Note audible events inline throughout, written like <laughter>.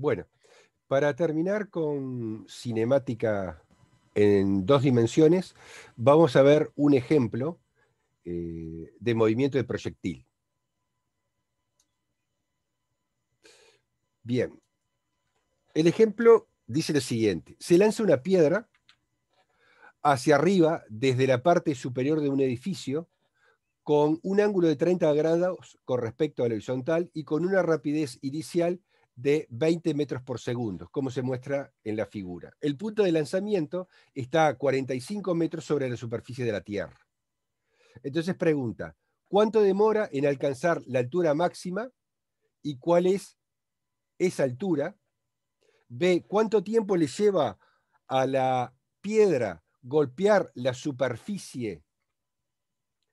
Bueno, para terminar con cinemática en dos dimensiones, vamos a ver un ejemplo eh, de movimiento de proyectil. Bien, el ejemplo dice lo siguiente, se lanza una piedra hacia arriba desde la parte superior de un edificio con un ángulo de 30 grados con respecto al horizontal y con una rapidez inicial de 20 metros por segundo, como se muestra en la figura. El punto de lanzamiento está a 45 metros sobre la superficie de la Tierra. Entonces pregunta, ¿cuánto demora en alcanzar la altura máxima y cuál es esa altura? B, ¿cuánto tiempo le lleva a la piedra golpear la superficie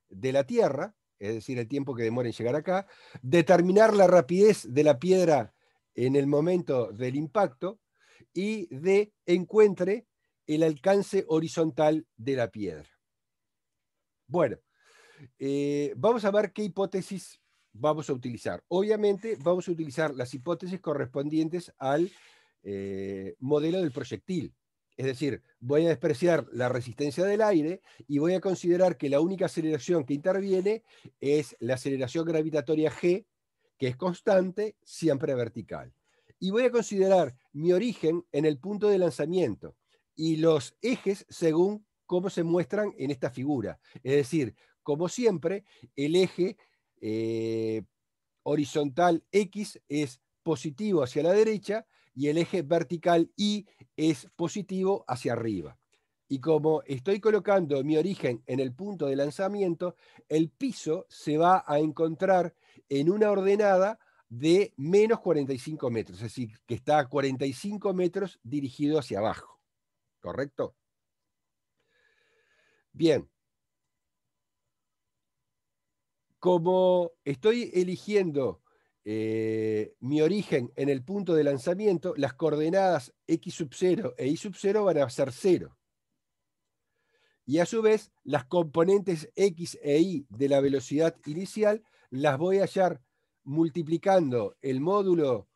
de la Tierra, es decir, el tiempo que demora en llegar acá, determinar la rapidez de la piedra en el momento del impacto y D, encuentre el alcance horizontal de la piedra. Bueno, eh, vamos a ver qué hipótesis vamos a utilizar. Obviamente vamos a utilizar las hipótesis correspondientes al eh, modelo del proyectil. Es decir, voy a despreciar la resistencia del aire y voy a considerar que la única aceleración que interviene es la aceleración gravitatoria G, que es constante, siempre vertical. Y voy a considerar mi origen en el punto de lanzamiento y los ejes según cómo se muestran en esta figura. Es decir, como siempre, el eje eh, horizontal X es positivo hacia la derecha y el eje vertical Y es positivo hacia arriba. Y como estoy colocando mi origen en el punto de lanzamiento, el piso se va a encontrar en una ordenada de menos 45 metros, es decir, que está a 45 metros dirigido hacia abajo. ¿Correcto? Bien. Como estoy eligiendo eh, mi origen en el punto de lanzamiento, las coordenadas x sub 0 e y sub 0 van a ser 0. Y a su vez, las componentes x e y de la velocidad inicial las voy a hallar multiplicando el módulo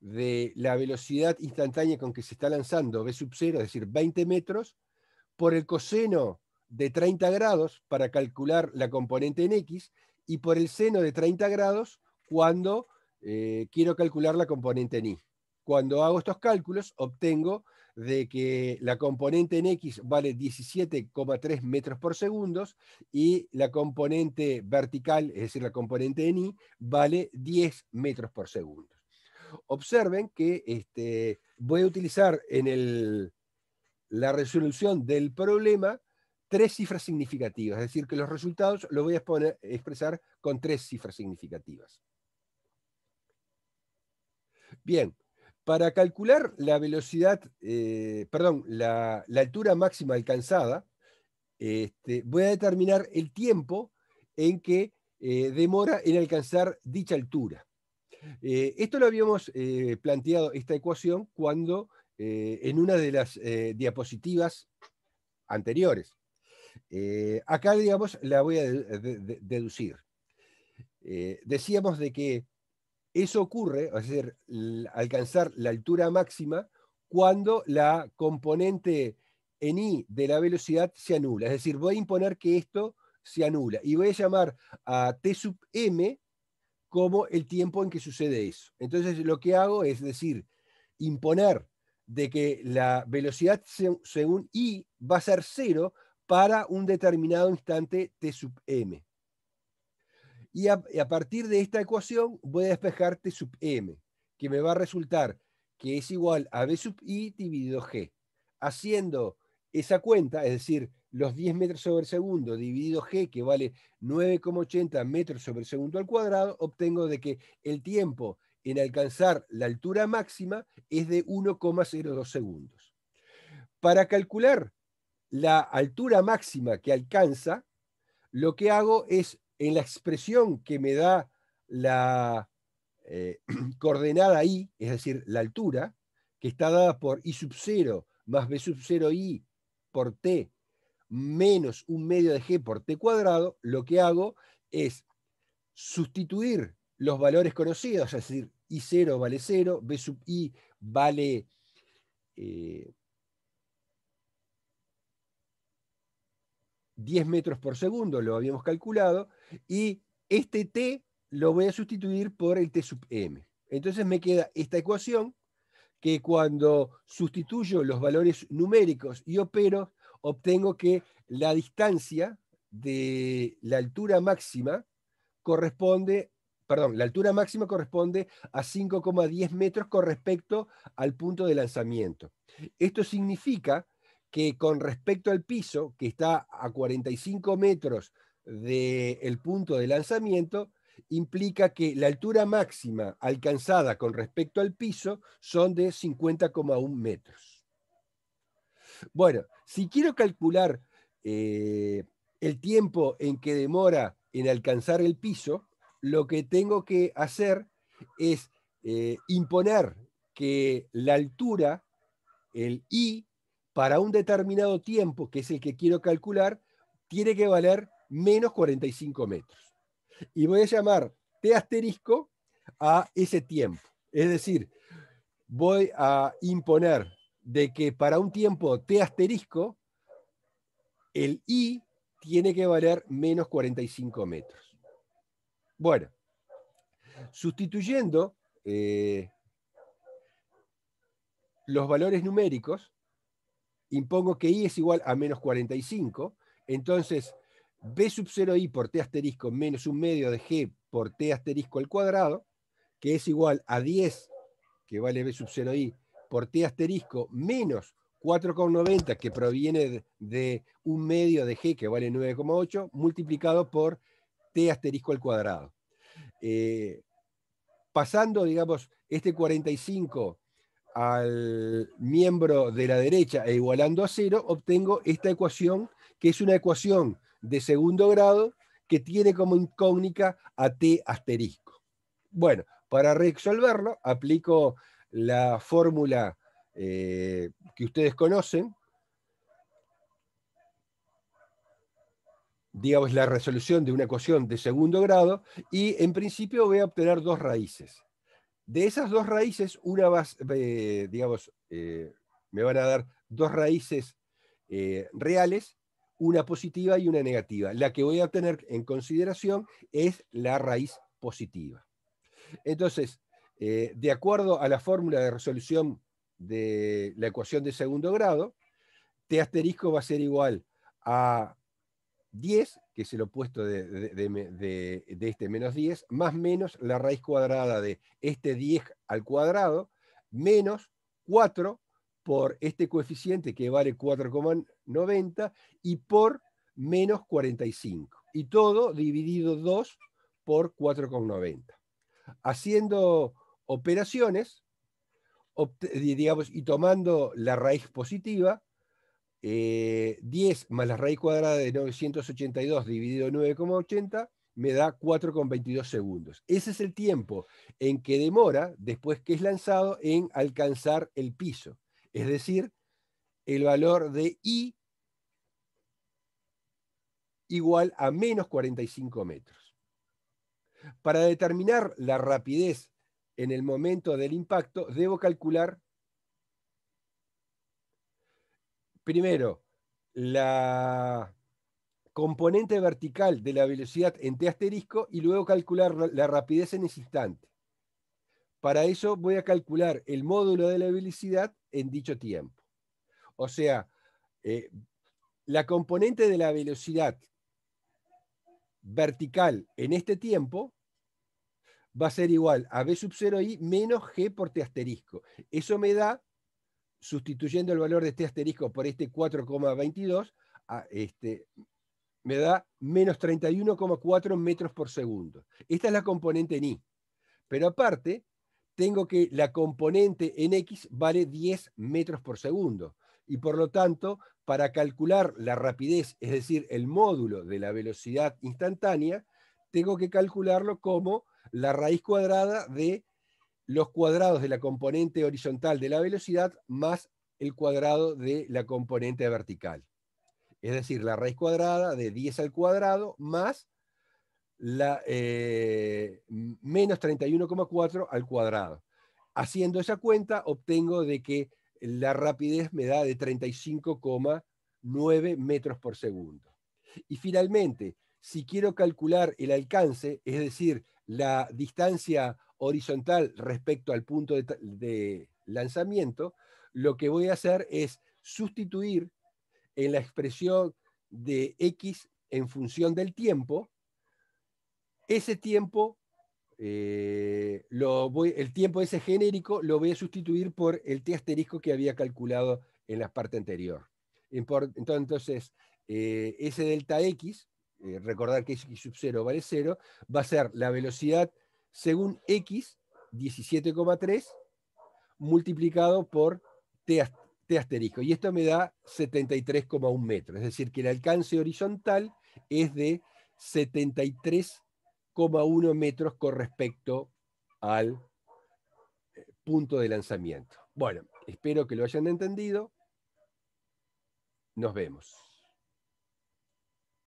de la velocidad instantánea con que se está lanzando v sub 0, es decir, 20 metros, por el coseno de 30 grados para calcular la componente en x y por el seno de 30 grados cuando eh, quiero calcular la componente en y. Cuando hago estos cálculos, obtengo de que la componente en x vale 17,3 metros por segundo y la componente vertical, es decir, la componente en y, vale 10 metros por segundo. Observen que este, voy a utilizar en la resolución del problema tres cifras significativas, es decir, que los resultados los voy a expresar con tres cifras significativas. Bien, para calcular la velocidad, eh, perdón, la, altura máxima alcanzada, este, voy a determinar el tiempo en que eh, demora en alcanzar dicha altura. Eh, esto lo habíamos planteado, esta ecuación, cuando en una de las diapositivas anteriores. acá, digamos, la voy a deducir. decíamos de que eso ocurre, es decir, alcanzar la altura máxima cuando la componente en i de la velocidad se anula. Es decir, voy a imponer que esto se anula y voy a llamar a t sub m como el tiempo en que sucede eso. Entonces lo que hago es decir, imponer de que la velocidad según i va a ser cero para un determinado instante t sub m. Y a, partir de esta ecuación voy a despejar T sub m, que me va a resultar que es igual a B sub i dividido g. Haciendo esa cuenta, es decir, los 10 metros sobre segundo dividido g, que vale 9,80 metros sobre segundo al cuadrado, obtengo de que el tiempo en alcanzar la altura máxima es de 1,02 segundos. Para calcular la altura máxima que alcanza, lo que hago es en la expresión que me da la eh, <clears throat> coordenada i, es decir, la altura, que está dada por i sub 0 más b sub 0 i por t menos un medio de g por t cuadrado, lo que hago es sustituir los valores conocidos, es decir, I0 vale 0, B sub I vale 10 eh, metros por segundo, lo habíamos calculado, y este T lo voy a sustituir por el T sub M. Entonces me queda esta ecuación que cuando sustituyo los valores numéricos y opero, obtengo que la distancia de la altura máxima corresponde, perdón, la altura máxima corresponde a 5,10 metros con respecto al punto de lanzamiento. Esto significa que con respecto al piso, que está a 45 metros del punto de lanzamiento, implica que la altura máxima alcanzada con respecto al piso son de 50,1 metros. Bueno, si quiero calcular eh, el tiempo en que demora en alcanzar el piso, lo que tengo que hacer es eh, imponer que la altura, el I, para un determinado tiempo, que es el que quiero calcular, tiene que valer menos 45 metros y voy a llamar T asterisco a ese tiempo. Es decir, voy a imponer de que para un tiempo T asterisco, el I tiene que valer menos 45 metros. Bueno, sustituyendo eh, los valores numéricos, impongo que I es igual a menos 45, entonces b sub 0i por t asterisco menos un medio de g por t asterisco al cuadrado, que es igual a 10, que vale b sub 0i, por t asterisco menos 4,90, que proviene de un medio de g, que vale 9,8, multiplicado por t asterisco al cuadrado. Eh, pasando, digamos, este 45 al miembro de la derecha e igualando a 0, obtengo esta ecuación, que es una ecuación de segundo grado que tiene como incógnita a t asterisco. Bueno, para resolverlo aplico la fórmula eh, que ustedes conocen, digamos la resolución de una ecuación de segundo grado, y en principio voy a obtener dos raíces. De esas dos raíces, una va, eh, digamos, eh, me van a dar dos raíces reales una positiva y una negativa. La que voy a tener en consideración es la raíz positiva. Entonces, eh, de acuerdo a la fórmula de resolución de la ecuación de segundo grado, T asterisco va a ser igual a 10, que es el opuesto de, de, este menos 10, más menos la raíz cuadrada de este 10 al cuadrado, menos 4 por este coeficiente que vale 4,90 y por menos 45. Y todo dividido 2 por 4,90. Haciendo operaciones, digamos, y tomando la raíz positiva, 10 eh, más la raíz cuadrada de 982 dividido 9,80 me da 4,22 segundos. Ese es el tiempo en que demora, después que es lanzado, en alcanzar el piso es decir, el valor de I igual a menos 45 metros. Para determinar la rapidez en el momento del impacto, debo calcular primero la componente vertical de la velocidad en t asterisco y luego calcular la rapidez en ese instante. Para eso voy a calcular el módulo de la velocidad en dicho tiempo. O sea, eh, la componente de la velocidad vertical en este tiempo va a ser igual a b sub 0i menos g por t asterisco. Eso me da, sustituyendo el valor de t asterisco por este 4,22, este, me da menos 31,4 metros por segundo. Esta es la componente en i. Pero aparte, tengo que la componente en X vale 10 metros por segundo. Y por lo tanto, para calcular la rapidez, es decir, el módulo de la velocidad instantánea, tengo que calcularlo como la raíz cuadrada de los cuadrados de la componente horizontal de la velocidad más el cuadrado de la componente vertical. Es decir, la raíz cuadrada de 10 al cuadrado más la, eh, menos 31,4 al cuadrado. Haciendo esa cuenta, obtengo de que la rapidez me da de 35,9 metros por segundo. Y finalmente, si quiero calcular el alcance, es decir, la distancia horizontal respecto al punto de, lanzamiento, lo que voy a hacer es sustituir en la expresión de x en función del tiempo, ese tiempo, eh, lo voy, el tiempo ese genérico lo voy a sustituir por el t asterisco que había calculado en la parte anterior. Entonces, eh, ese delta x, eh, recordar que x sub 0 vale 0, va a ser la velocidad según x, 17,3, multiplicado por t, asterisco. Y esto me da 73,1 metros. Es decir, que el alcance horizontal es de 73,1 metros con respecto al eh, punto de lanzamiento. Bueno, espero que lo hayan entendido. Nos vemos.